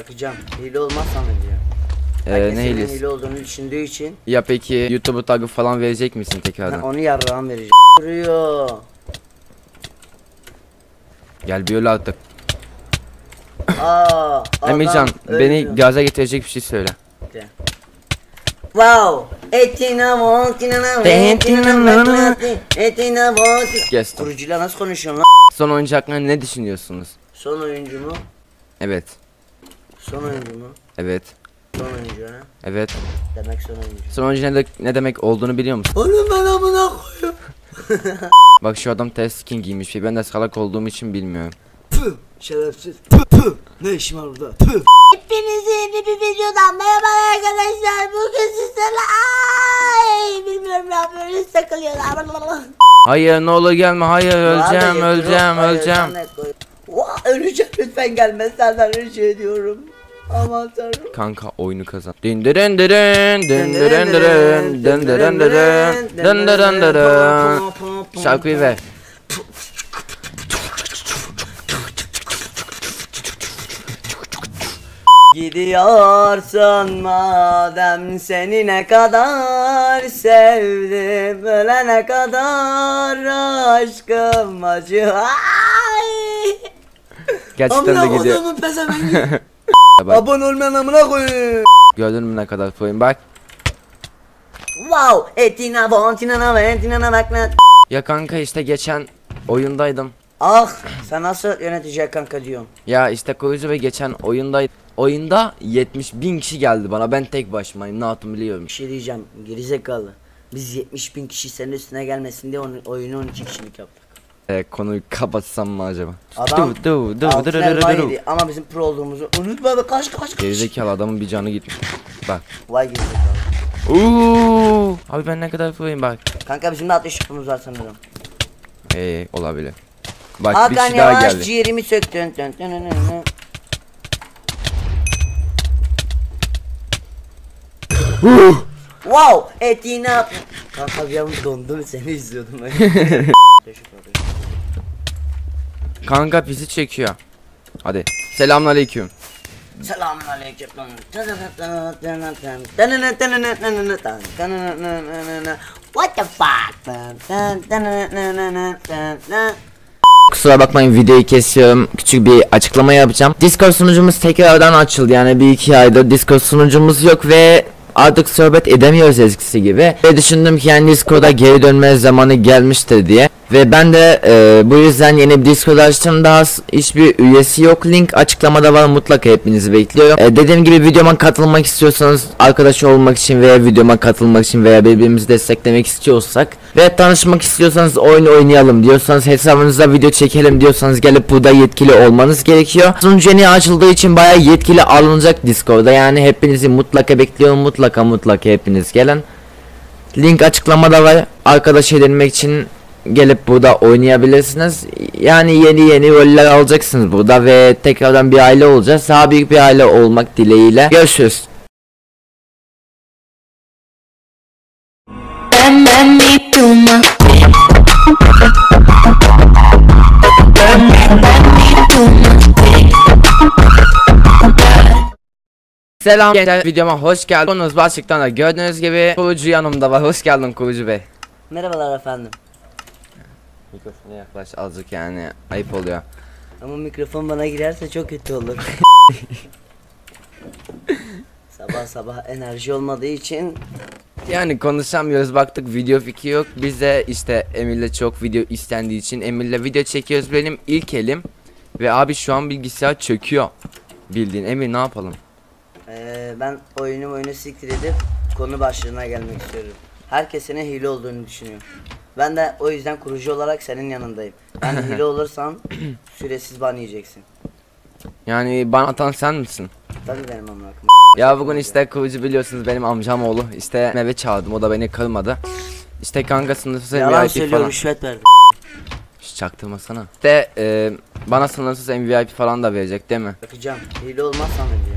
Bakacağım. Hile olmaz sanırım Ee, Herkes ne senin hilesi? hile olduğunu düşündüğü için Ya peki YouTube'u tagı falan verecek misin tekrardan? onu yarrağım vereceğim. Vuruyor. Gel bir öyle artık. Aa, Emircan adam beni öldü. gaza getirecek bir şey söyle. Wow. Etina voltina ventina Etina voltina Kestim. Kurucuyla nasıl konuşuyorsun lan? Son oyuncu hakkında ne düşünüyorsunuz? Son oyuncu mu? Evet. Son oyuncu mu? Evet. Son oyuncu ha? Evet. Demek son oyuncu. Son oyuncu ne, de- ne demek olduğunu biliyor musun? Oğlum ben amına koyuyorum. Bak şu adam test skin giymiş ve ben de salak olduğum için bilmiyorum. Püh. Şerefsiz. Püh püh. Ne işim var burada? Püh. Hepinize yeni bir videodan merhaba arkadaşlar. Bugün sizlerle ay bilmiyorum ne yapıyoruz takılıyorlar. Hayır ne olur gelme hayır öleceğim öleceğim öleceğim. Vah, öleceğim lütfen gelme senden rica ediyorum. Aman tanrım. Kanka oyunu kazan. Din dirin dirin din dirin dirin din dirin dirin din dirin dirin. Şarkıyı ver. Gidiyorsun madem seni ne kadar sevdim ölene kadar aşkım acı ay. Gerçekten de Amına gidiyor. kodumun pezevengi. Bak, Abone olmayan amına koyayım. gördün mü ne kadar koyayım bak. Wow etina fontina ventina bakna. Ya kanka işte geçen oyundaydım. Ah sen nasıl yönetecek kanka diyorum. Ya işte koyucu ve geçen oyundaydım. Oyunda 70 bin kişi geldi bana ben tek başımayım ne yaptım biliyorum. Bir şey diyeceğim gerizekalı. Biz 70 bin kişi senin üstüne gelmesin diye onu, oyunu 12 kişilik yaptık. Ee, konuyu kapatsam mı acaba? Adam Du, du, du, du, du, elma du, du. yedi ama bizim pro olduğumuzu unutma be kaç kaç kaç. Gerizekalı adamın bir canı gitmiş. Bak. Vay gerizekalı. Uuu. Abi ben ne kadar koyayım bak. Kanka bizim de 60 yapımız var sanırım. Ee, olabilir. Bak bir Hakan kişi daha yavaş geldi. ciğerimi söktün. Dön, dön, dön, dön. wow etina. Kanka bir an dondum seni izliyordum. Kanka bizi çekiyor. Hadi. Selamünaleyküm. Selamun aleyküm. What the fuck? Kusura bakmayın videoyu kesiyorum. Küçük bir açıklama yapacağım. Discord sunucumuz tekrardan açıldı. Yani bir iki aydır Discord sunucumuz yok ve artık sohbet edemiyoruz eskisi gibi. Ve düşündüm ki yani Discord'a geri dönme zamanı gelmiştir diye. Ve ben de e, bu yüzden yeni bir Discord açtım. Daha hiçbir üyesi yok. Link açıklamada var. Mutlaka hepinizi bekliyorum. E, dediğim gibi videoma katılmak istiyorsanız arkadaş olmak için veya videoma katılmak için veya birbirimizi desteklemek istiyorsak ve tanışmak istiyorsanız oyun oynayalım diyorsanız hesabınıza video çekelim diyorsanız gelip burada yetkili olmanız gerekiyor. Sunucu yeni açıldığı için bayağı yetkili alınacak Discord'da yani hepinizi mutlaka bekliyorum mutlaka mutlaka hepiniz gelin. Link açıklamada var. Arkadaş edinmek için gelip burada oynayabilirsiniz. Yani yeni yeni roller alacaksınız burada ve tekrardan bir aile olacağız. Daha büyük bir aile olmak dileğiyle. Görüşürüz. Selam gençler videoma hoş geldiniz. Başlıktan da gördüğünüz gibi kurucu yanımda var. Hoş geldin kurucu bey. Merhabalar efendim. Mikrofona yaklaş azıcık yani ayıp oluyor. Ama mikrofon bana girerse çok kötü olur. sabah sabah enerji olmadığı için Yani konuşamıyoruz baktık video fikri yok. Biz de işte Emir'le çok video istendiği için Emir'le video çekiyoruz. Benim ilk elim ve abi şu an bilgisayar çöküyor. Bildiğin Emir ne yapalım? eee, ben oyunu oyunu siktir edip konu başlığına gelmek istiyorum. Herkes senin hile olduğunu düşünüyor. Ben de o yüzden kurucu olarak senin yanındayım. Yani hile olursan süresiz ban yiyeceksin. Yani bana atan sen misin? Tabii benim amına koyayım. Ya bugün işte kurucu biliyorsunuz benim amcam oğlu. İşte eve çağırdım o da beni kırmadı. İşte kanka sınırsız Yalan MVP söylüyorum falan. rüşvet verdim. Şş, çaktırmasana. İşte e, bana sınırsız MVP falan da verecek değil mi? Bakacağım. Hile olmaz sanırım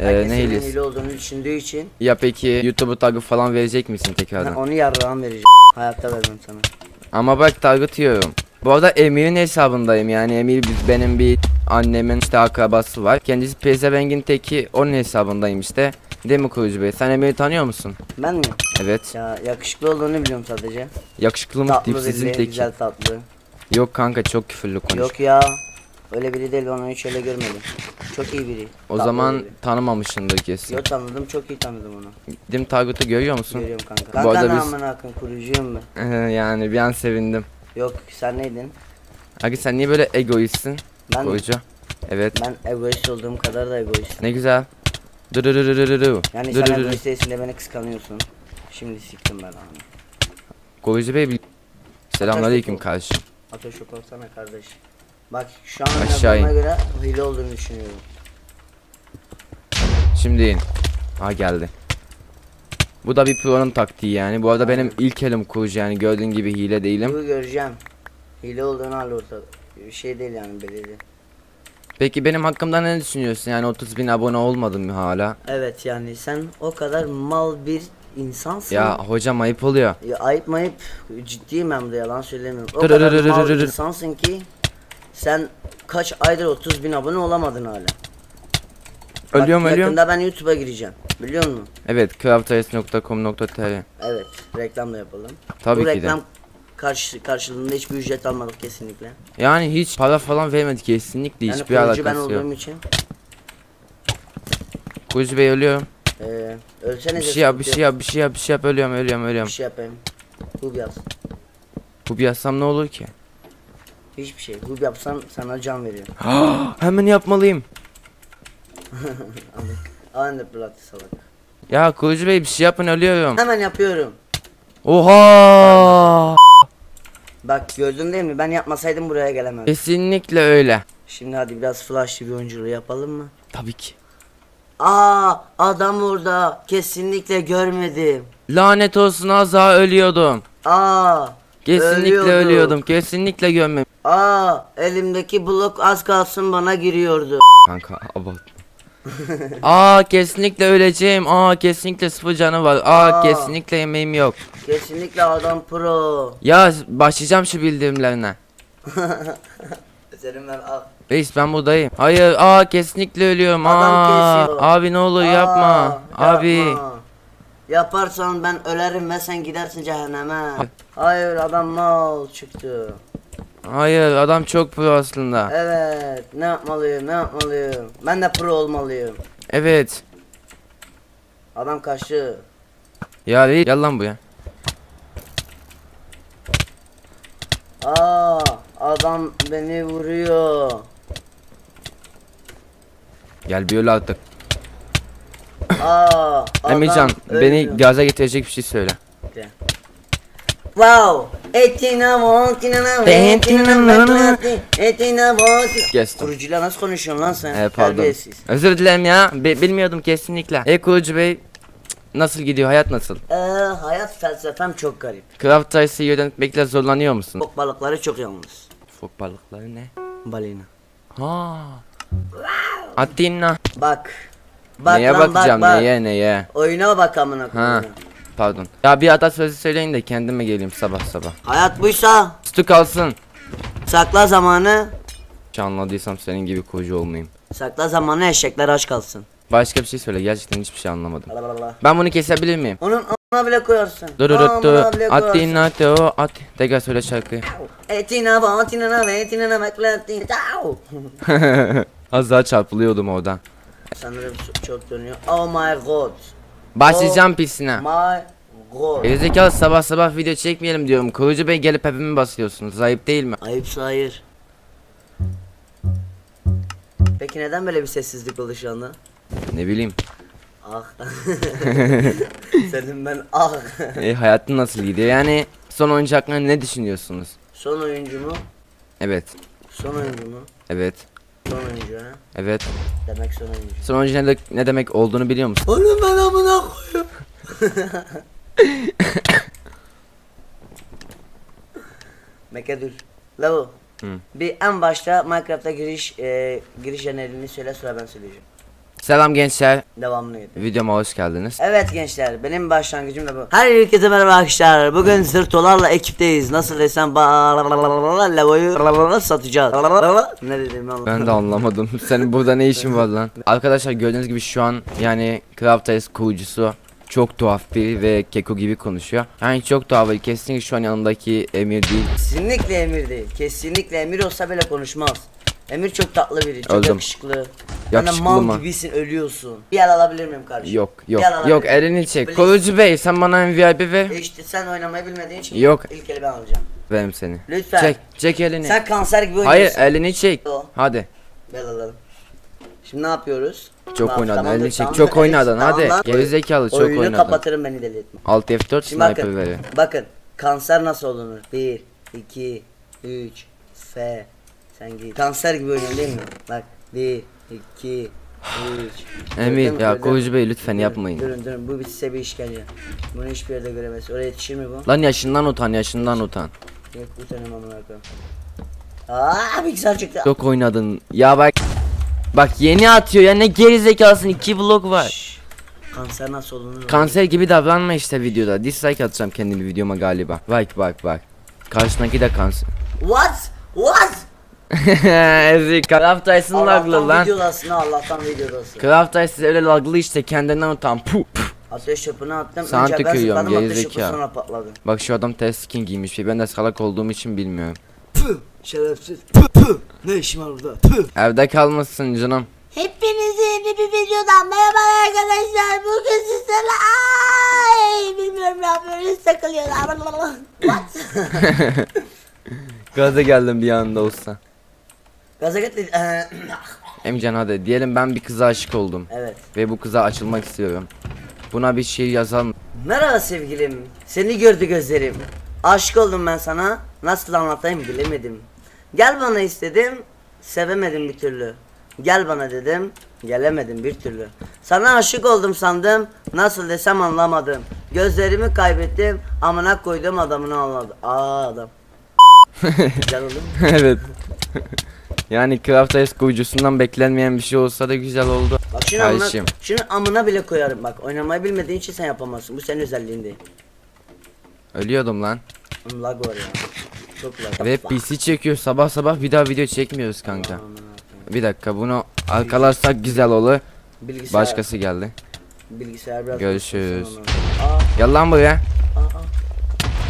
ya. E, Herkes ne senin hilesi? hile olduğunu düşündüğü için Ya peki YouTube'u tagı falan verecek misin ben tekrardan? onu yarrağım vereceğim. Hayatta vermem sana. Ama bak target yiyorum. Bu arada Emir'in hesabındayım yani Emir biz- benim bir annemin işte akrabası var. Kendisi pezevengin teki onun hesabındayım işte. Değil mi kurucu bey? Sen Emir'i tanıyor musun? Ben mi? Evet. Ya yakışıklı olduğunu biliyorum sadece. Yakışıklı mı? Tatlı Dipsizin dilli, teki. güzel tatlı. Yok kanka çok küfürlü konuş. Yok ya. Öyle biri değil ben onu hiç öyle görmedim. Çok iyi biri. o Tatlı zaman biri. tanımamışsındır kesin. Yo tanıdım çok iyi tanıdım onu. Dim Target'ı görüyor musun? Görüyorum kanka. Bu Kanka arada ne biz- amına akın kurucuyum ben. yani bir an sevindim. Yok sen neydin? Abi sen niye böyle egoistsin? Ben Kurucu. Evet. ben egoist olduğum kadar da egoist. Ne güzel. Durururururu. Yani sen Durururu. egoist değilsin de beni kıskanıyorsun. Şimdi siktim ben abi. Kurucu bey Selamünaleyküm kardeşim. Ateş yok olsana kardeş. Bak şu an Aşağı in. göre hile olduğunu düşünüyorum. Şimdi in. Ha geldi. Bu da bir pro'nun taktiği yani. Bu arada benim ilk elim kurucu yani gördüğün gibi hile değilim. Bunu göreceğim. Hile olduğunu hala ortada. Bir şey değil yani belirli. Peki benim hakkımda ne düşünüyorsun? Yani 30 bin abone olmadım mı hala? Evet yani sen o kadar mal bir insansın. Ya hocam ayıp oluyor. Ya ayıp mayıp ciddiyim ben de yalan söylemiyorum. O Dur, kadar dur, dur, mal dur, dur. insansın ki sen kaç aydır 30 bin abone olamadın hala. Ölüyorum Bak, ölüyorum. Yakında ben YouTube'a gireceğim. Biliyor musun? Evet crafters.com.tr Evet reklam da yapalım. Tabii Bu ki de. reklam karşı, karşılığında hiçbir ücret almadık kesinlikle. Yani hiç para falan vermedik kesinlikle Yani hiçbir ben alakası olduğum yok. için. Kurucu bey ölüyorum. Ee, ölsene Bir şey yap bir şey yap bir şey yap bir şey yap ölüyorum ölüyorum Bir ölüyorum. şey yapayım. Hub yaz. Bir yazsam ne olur ki? Hiçbir şey. Hub yapsan sana can veriyor. Hemen yapmalıyım. Anne Platı salak. Ya kurucu bey bir şey yapın ölüyorum. Hemen yapıyorum. Oha! Bak gördün değil mi? Ben yapmasaydım buraya gelemezdim. Kesinlikle öyle. Şimdi hadi biraz flashlı bir oyunculuğu yapalım mı? Tabii ki. Aa adam orada. Kesinlikle görmedim. Lanet olsun az daha ölüyordum. Aa Kesinlikle ölüyordum. Kesinlikle görmem. Aa elimdeki blok az kalsın bana giriyordu. Kanka abart. Aa kesinlikle öleceğim. Aa kesinlikle sıfır canı var. Aa, Aa. kesinlikle yemeğim yok. Kesinlikle adam pro. Ya başlayacağım şu bildirimlerine. Senin ben al. Reis ben buradayım. Hayır aa kesinlikle ölüyorum. Adam Aa, kesiyor. abi ne olur yapma. Aa, Abi. yapma. Yaparsan ben ölerim ve sen gidersin cehenneme. Hayır adam mal çıktı. Hayır adam çok pro aslında. Evet ne yapmalıyım ne yapmalıyım. Ben de pro olmalıyım. Evet. Adam kaçtı. Ya Reis gel lan buraya. Aa adam beni vuruyor. Gel bir öl artık. Aa adam Emircan beni ölüyor. gaza getirecek bir şey söyle. Wow. Etina voltina ventina Etina voltina Kestim. Kurucuyla nasıl konuşuyorsun lan sen? Ee, pardon. Terbiyesiz. Özür dilerim ya. Bi- bilmiyordum kesinlikle. E kurucu bey nasıl gidiyor hayat nasıl? Ee, hayat felsefem çok garip. Craft Dice'ı yönetmekle zorlanıyor musun? Fok balıkları çok yalnız. Fok balıkları ne? Balina. Ha. Atina. Bak. Bak neye lan bakacağım bak bak. neye neye? Oyuna bak amına Ha. koyayım. Pardon. Ya bir atasözü söyleyin de kendime geleyim sabah sabah. Hayat buysa Sütü kalsın. sakla zamanı. Hiç anladıysam senin gibi koyucu olmayayım. Sakla zamanı eşekler aç kalsın. Başka bir şey söyle gerçekten hiçbir şey anlamadım. Blablabla. Ben bunu kesebilir miyim? Onun amına bile koyarsın. Dur dur dur. Amına bile koyarsın. Atina teo at. Tekrar söyle şarkıyı. Etina voltina ventina meklatin. Ciao. Az daha çarpılıyordum oradan. Sanırım su- çok dönüyor. Oh my god. Başlayacağım pisine. My god. Gerizekalı sabah sabah video çekmeyelim diyorum. Kurucu bey gelip hepimi basıyorsunuz. Ayıp değil mi? Ayıpsa hayır. Peki neden böyle bir sessizlik oldu şu anda? Ne bileyim. Ah. Senin ben ah. E, hayatın nasıl gidiyor? Yani son oyuncu hakkında ne düşünüyorsunuz? Son oyuncu mu? Evet. Son oyuncu mu? Evet. Son oyuncu ha? Evet. Demek son oyuncu. Son oyuncu ne, de- ne demek olduğunu biliyor musun? Oğlum ben amına koyuyorum. Meke dur. Lavo. Hı. Bir en başta Minecraft'a giriş e, giriş jenerini söyle sonra ben söyleyeceğim. Selam gençler. Devamını getir. Videoma hoş geldiniz. Evet gençler benim başlangıcım da bu. Herkese merhaba arkadaşlar. Bugün zırtolarla ekipteyiz. Nasıl desem Levo'yu satacağız. Ne dedim lan? Ben de anlamadım. Senin burada ne işin var lan? Arkadaşlar gördüğünüz gibi şu an yani Crafters kurucusu çok tuhaf biri ve Keko gibi konuşuyor. Yani çok tuhaf kesinlikle şu an yanındaki Emir değil. Kesinlikle Emir değil. Kesinlikle Emir olsa bile konuşmaz. Emir çok tatlı biri, çok Öldüm. yakışıklı. Yakışıklı Bana mal mı? gibisin, ölüyorsun. Bir el alabilir miyim kardeşim? Yok yok Bir el alabilir yok miyim? elini çek. Please. Bey sen bana MVP ver. E işte sen oynamayı bilmediğin için Yok. ilk eli ben alacağım. Verim seni. Lütfen. Çek çek elini. Sen kanser gibi Hayır oynuyorsun. elini çek. Yo. Hadi. Ben alalım. Şimdi ne yapıyoruz? Çok Tamam, oynadın, tamamdır, elini çek. tamamdır, Çok oynadın, tamam hadi. lan. Gerizekalı, çok Oyunu oynadın. kapatırım beni deli etme. Alt F4 Şimdi sniper bakın, veriyor. bakın kanser nasıl olunur? 1, 2, 3, F. Sen git. Kanser gibi oynuyorsun değil mi? Bak 1, 2, 3. Emir ya Korucu Bey lütfen yapmayın. Durun durun bu bir size bir işkence. Bunu hiçbir yerde göremez. Oraya yetişir mi bu? Lan yaşından utan yaşından utan. Yok utanım amına koyayım. Aa bilgisayar çıktı. Çok oynadın. Ya bak. Bak yeni atıyor ya ne gerizekalısın iki blok var. Şşş. Kanser nasıl olunur? Kanser gibi davranma işte videoda. Dislike atacağım kendi videoma galiba. Bak bak bak. Karşındaki de kanser. What? What? Ezik. Craft Tyson laglı Allah'tan lan. videodasın ha Allah'tan videodasın. Craft Tyson öyle laglı işte kendinden utan. Puh, puh. Ateş çöpünü attım. Sana Önce ben tükürüyorum, zıpladım ateş gerizekalı. sonra patladı. Bak şu adam test skin giymiş. Ben de salak olduğum için bilmiyorum. Püh şerefsiz. Püh püh. Ne işim var burada? Püh. Evde kalmasın canım. Hepinize yeni bir videodan merhaba arkadaşlar. Bugün sizlerle ay bilmiyorum ne yapıyoruz takılıyorlar. What? Gaza geldim bir anda olsa. Gaza getir. Ee, Emcan hadi diyelim ben bir kıza aşık oldum. evet. Ve bu kıza açılmak istiyorum. Buna bir şey yazalım. Merhaba sevgilim. Seni gördü gözlerim. Aşık oldum ben sana. Nasıl anlatayım bilemedim. Gel bana istedim. Sevemedim bir türlü. Gel bana dedim. Gelemedim bir türlü. Sana aşık oldum sandım. Nasıl desem anlamadım. Gözlerimi kaybettim. Amına koydum adamını anladı. Aa adam. Güzel oldu mu? evet. yani Craft Ice kurucusundan beklenmeyen bir şey olsa da güzel oldu. Bak şunu amına, Kardeşim. şunu amına bile koyarım bak. Oynamayı bilmediğin için sen yapamazsın. Bu senin özelliğin değil. Ölüyordum lan. Oğlum lag var ya. Çok lag. Ve PC çekiyor sabah sabah bir daha video çekmiyoruz kanka. Bir dakika bunu arkalarsak güzel olur. Bilgisayar, Başkası geldi. bilgisayar biraz Görüşürüz. Aa, Gel lan buraya. aa,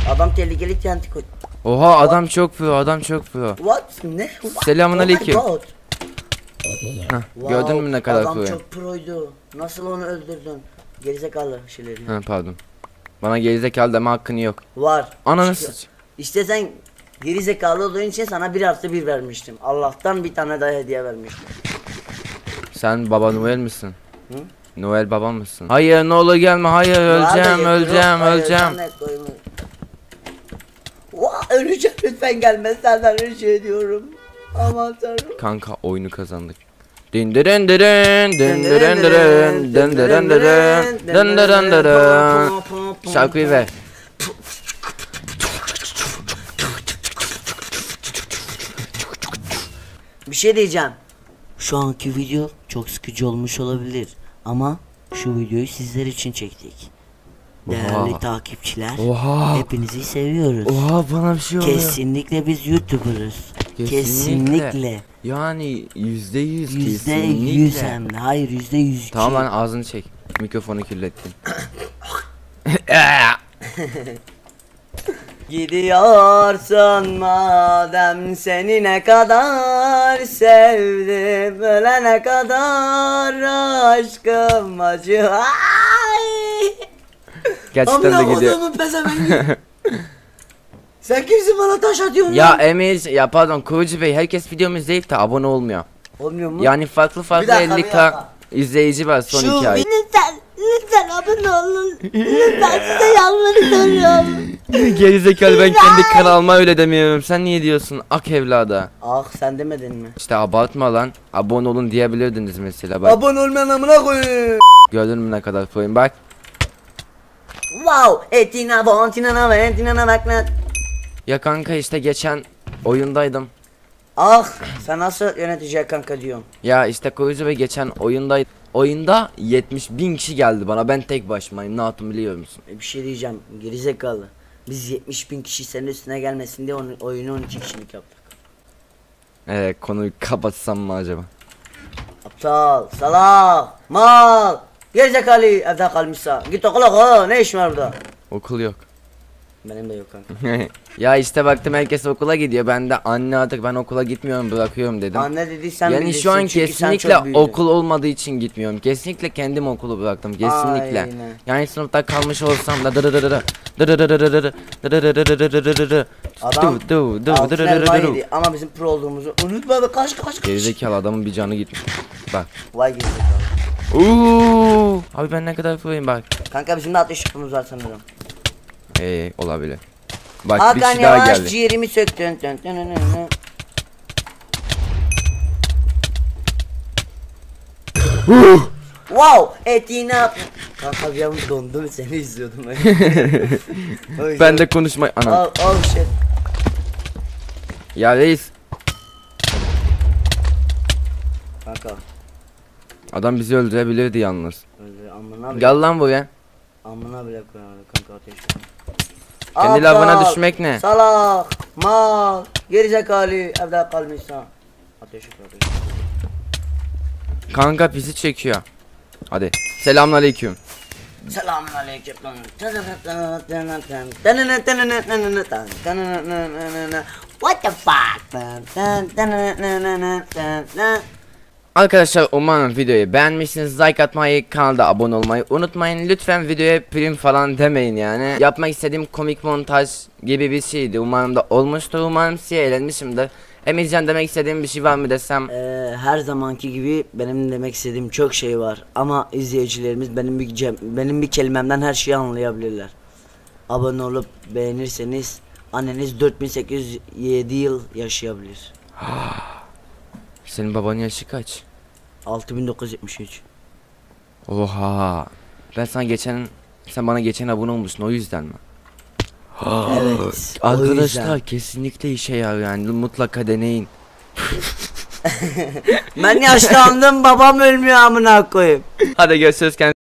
aa. Adam tehlikeli TNT koy. Oha adam çok pro adam çok pro. What? Ne? What? Selamun Oh my aleyküm. God. Wow, Gördün mü ne kadar Adam pro? çok proydu. Nasıl onu öldürdün? Gerizekalı şeyleri. Ha pardon. Bana gerizekalı deme hakkın yok. Var. Ananı İşte- sıç. İşte sen gerizekalı olduğun için sana bir artı bir vermiştim. Allah'tan bir tane daha hediye vermiştim. Sen baba Noel misin? Hı? Noel baba mısın? Hayır ne olur gelme hayır öleceğim Nerede öleceğim? Hayır, öleceğim. Öleceğim lütfen gelme senden rica ediyorum. Aman tanrım. Kanka oyunu kazandık. Din dirin dirin din dirin dirin din dirin dirin din dirin dirin Şarkıyı ver. Bir şey diyeceğim. Şu anki video çok sıkıcı olmuş olabilir ama şu videoyu sizler için çektik. Değerli Oha. takipçiler, Oha. hepinizi seviyoruz. Oha bana bir şey oluyor. Kesinlikle biz YouTuber'ız. Kesinlikle. Kesinlikle. Yani yüzde yüz Yüzde kesinlikle. yüz hem de. Hayır yüzde yüz. Tamam lan ağzını çek. Mikrofonu kirlettin. Gidiyorsun madem seni ne kadar sevdim ölene kadar aşkım acı Ay! Gerçekten de Amına gidiyor. kodumun pezevengi. Sen kimsin bana taş atıyorsun Ya lan? Emir ya pardon Kurucu Bey herkes videomu izleyip de abone olmuyor. Olmuyor mu? Yani farklı farklı dakika, bir 50k dakika. izleyici var son Şu iki ay. Lütfen lütfen abone olun. Lütfen size yalvarıyorum. Gerizekalı ben kendi kanalıma öyle demiyorum. Sen niye diyorsun ak evlada? Ah sen demedin mi? İşte abartma lan. Abone olun diyebilirdiniz mesela bak. Abone olmayan amına koyayım. Gördün mü ne kadar proyum bak. Wow, etina bontina na ventina na bak lan. Ya kanka işte geçen oyundaydım. Ah sen nasıl yönetecek kanka diyorsun. Ya işte Kurucu Bey geçen oyundaydım. oyunda 70 bin kişi geldi bana. Ben tek başımayım. Ne yaptım biliyor musun? E, Bir şey diyeceğim gerizekalı. Biz 70 bin kişi senin üstüne gelmesin diye onu, oyunu 12 kişilik yaptık. Ee, konuyu kapatsam mı acaba? Aptal, salak, mal, gerizekalı evde kalmışsa. Git okula oku ne işin var burada? Okul yok. Benim de yok kanka. ya işte baktım herkes okula gidiyor. Ben de anne artık ben okula gitmiyorum bırakıyorum dedim. Anne dediysen yani bilirsin şu an çünkü sen kesinlikle çok büyüdün. okul olmadığı için gitmiyorum. Kesinlikle kendim okulu bıraktım. Kesinlikle. Aynen. Yani sınıfta kalmış olsam da dırırırırı, dırırırırırı, dırırırırırı, Adam du- du- du- altın elma dırırırırı. yedi ama bizim pro olduğumuzu unutmadı kaç kaç kaç. Gerizekalı adamın bir canı gitmiş. Bak. Vay gerizekalı. Uuu. Abi ben ne kadar proyum bak. Kanka bizim de ateş yükümüz var sanırım. Ee olabilir. Bak bir Hakan kişi daha yavaş geldi. ciğerimi söktün. Tın tın tın tın. wow etini yap. Kanka bir an dondum seni izliyordum ben. O yüzden- Ben de konuşmayı anam. Al al shit. Ya reis Kanka. Adam bizi öldürebilirdi yalnız. Amına bile. Gel lan buraya. Amına bile koyamadı kanka ateş. Kendi lavına Aptal, düşmek ne? Salak, mal, gerizekalı evde kalmışsan. Ateş yok ateş. Kanka pisi çekiyor. Hadi. Selamünaleyküm. Selamun aleyküm. What the fuck? Arkadaşlar umarım videoyu beğenmişsiniz. Like atmayı, kanalda abone olmayı unutmayın. Lütfen videoya prim falan demeyin yani. Yapmak istediğim komik montaj gibi bir şeydi. Umarım da olmuştur. Umarım size eğlenmişimdir. Emircan demek istediğim bir şey var mı desem? Ee, her zamanki gibi benim demek istediğim çok şey var ama izleyicilerimiz benim bir benim bir kelimemden her şeyi anlayabilirler. Abone olup beğenirseniz anneniz 4807 yıl yaşayabilir. Senin babanın yaşı kaç? 6973. Oha. Ben sana geçen sen bana geçen abone olmuşsun o yüzden mi? Evet. o Arkadaşlar yüzden. kesinlikle işe yarar yani mutlaka deneyin. Ben yaşlandım babam ölmüyor amına koyayım. Hadi görüşürüz kendinize.